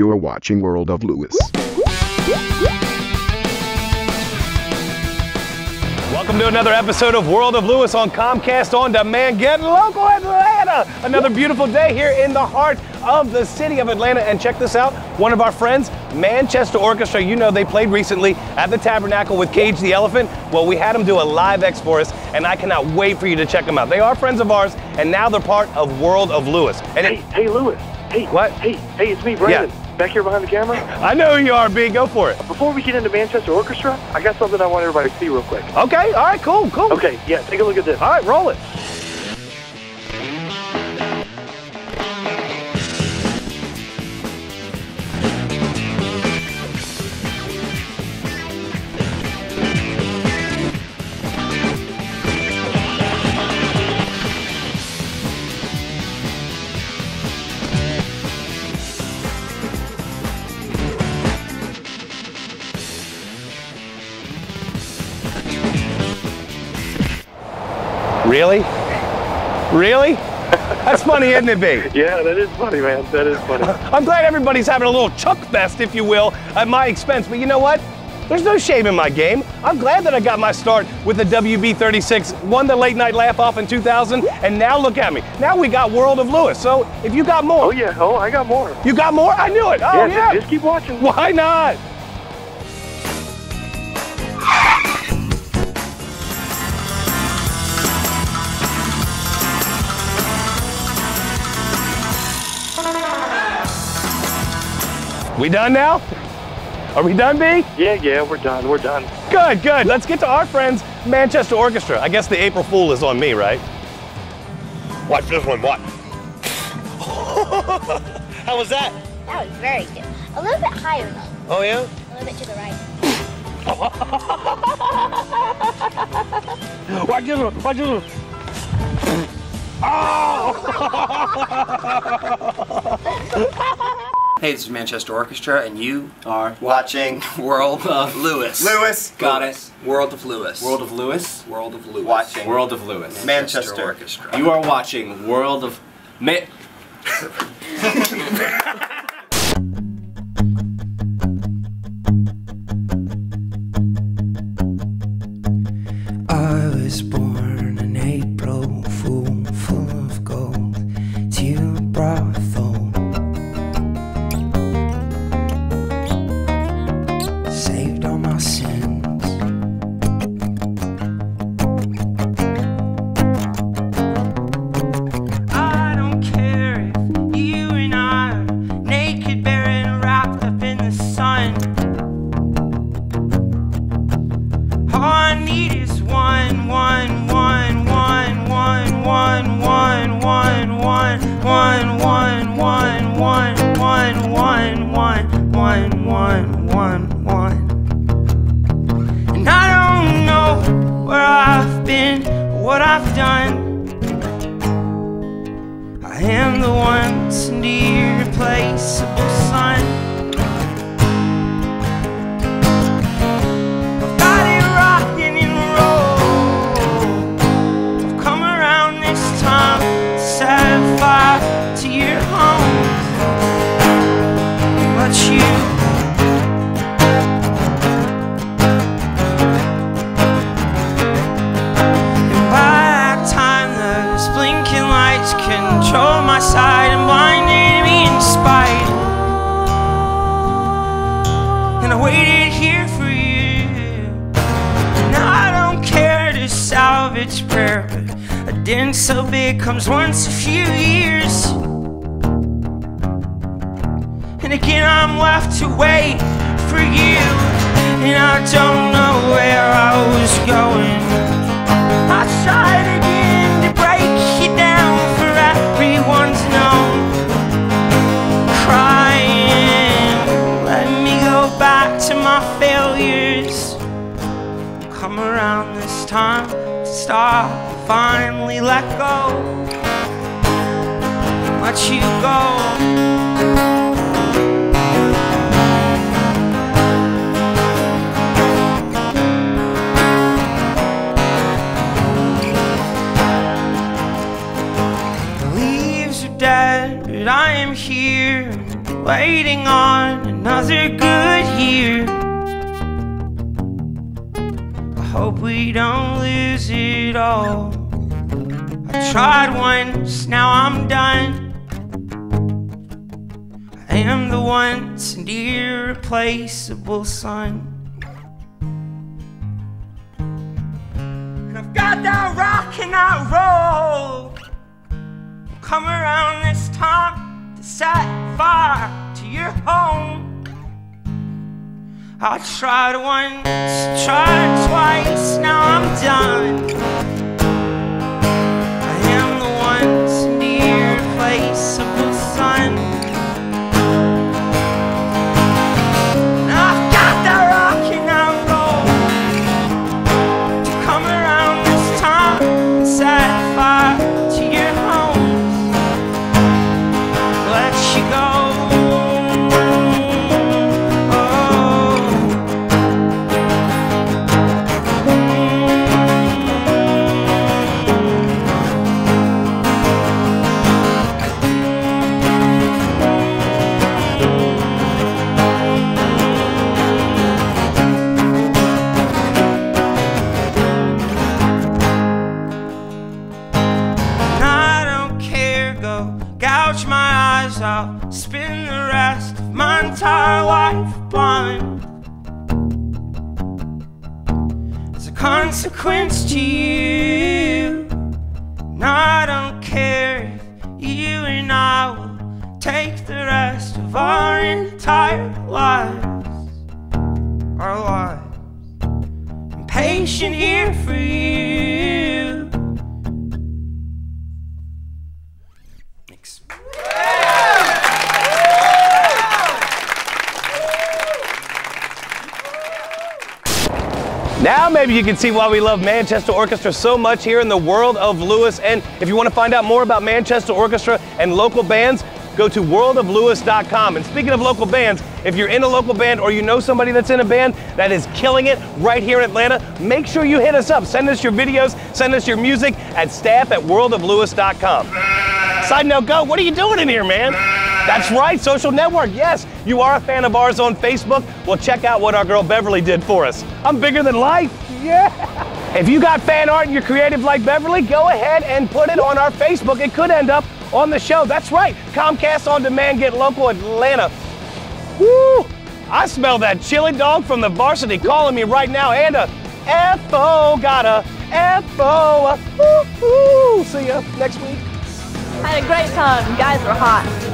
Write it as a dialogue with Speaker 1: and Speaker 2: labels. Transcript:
Speaker 1: You're watching World of Lewis.
Speaker 2: Welcome to another episode of World of Lewis on Comcast On Demand. Get local Atlanta! Another beautiful day here in the heart of the city of Atlanta. And check this out one of our friends, Manchester Orchestra. You know, they played recently at the Tabernacle with Cage the Elephant. Well, we had them do a live X for us, and I cannot wait for you to check them out. They are friends of ours, and now they're part of World of Lewis. And
Speaker 3: Hey,
Speaker 2: it,
Speaker 3: hey, Lewis. Hey,
Speaker 2: What?
Speaker 3: Hey, hey, it's me, Brandon. Back here behind the camera.
Speaker 2: I know who you are, B. Go for it.
Speaker 3: Before we get into Manchester Orchestra, I got something I want everybody to see real quick.
Speaker 2: Okay, all right, cool, cool.
Speaker 3: Okay, yeah, take a look at this.
Speaker 2: All right, roll it. Really? Really? That's funny, isn't it, B?
Speaker 3: Yeah, that is funny, man. That is funny.
Speaker 2: I'm glad everybody's having a little chuck fest, if you will, at my expense. But you know what? There's no shame in my game. I'm glad that I got my start with the WB36, won the late night laugh off in 2000, and now look at me. Now we got World of Lewis. So if you got more,
Speaker 3: oh yeah. Oh, I got more.
Speaker 2: you got more? I knew it. Oh
Speaker 3: yeah,
Speaker 2: yeah.
Speaker 3: Just keep watching.
Speaker 2: Why not? We done now? Are we done, B?
Speaker 3: Yeah, yeah, we're done. We're done.
Speaker 2: Good, good. Let's get to our friends, Manchester Orchestra. I guess the April Fool is on me, right?
Speaker 4: Watch this one, watch. How was that?
Speaker 5: That was very good. A little bit higher though.
Speaker 4: Oh yeah?
Speaker 5: A little bit to the right.
Speaker 4: Watch this one, watch this one.
Speaker 6: Hey, this is Manchester Orchestra, and you
Speaker 7: are
Speaker 6: watching World of Lewis.
Speaker 7: Lewis.
Speaker 6: Got it. World of Lewis.
Speaker 7: World of Lewis.
Speaker 6: World of Lewis.
Speaker 7: Watching. World of Lewis.
Speaker 6: Manchester Orchestra.
Speaker 7: You are watching World of. Ma-
Speaker 8: Saved all my sins. I don't care if you and I are naked, buried, wrapped up in the sun. All I need is one, one, one, one, one, one, one, one, one, one, one, one, one, one, one, one, one, one. What I've done. I am the once and irreplaceable den so big comes once a few years. And again, I'm left to wait for you. And I don't know where I was going. I tried again to break you down for everyone to know. Crying, let me go back to my failures. Come around this time to stop, finally let go. Let you go. The leaves are dead, but I am here. waiting on another good year. I hope we don't lose it all. I tried once, now I'm done. I am the once and irreplaceable son. And I've got that rock and that roll. Come around this time to set fire to your home. I tried once, tried twice, now I'm done. Consequence to you, and I don't care if you and I will take the rest of our entire lives, our lives. I'm patient here for you.
Speaker 2: Maybe you can see why we love Manchester Orchestra so much here in the world of Lewis. And if you want to find out more about Manchester Orchestra and local bands, go to worldoflewis.com. And speaking of local bands, if you're in a local band or you know somebody that's in a band that is killing it right here in Atlanta, make sure you hit us up. Send us your videos, send us your music at staff at worldoflewis.com. Side note, go, what are you doing in here, man? That's right, social network. Yes, you are a fan of ours on Facebook. Well, check out what our girl Beverly did for us. I'm bigger than life. Yeah. If you got fan art and you're creative like Beverly, go ahead and put it on our Facebook. It could end up on the show. That's right. Comcast On Demand Get Local Atlanta. Woo! I smell that chili dog from the varsity calling me right now. And a F-O, got a F-O. Woo, woo. See ya next week.
Speaker 1: Had a great time. You guys were hot.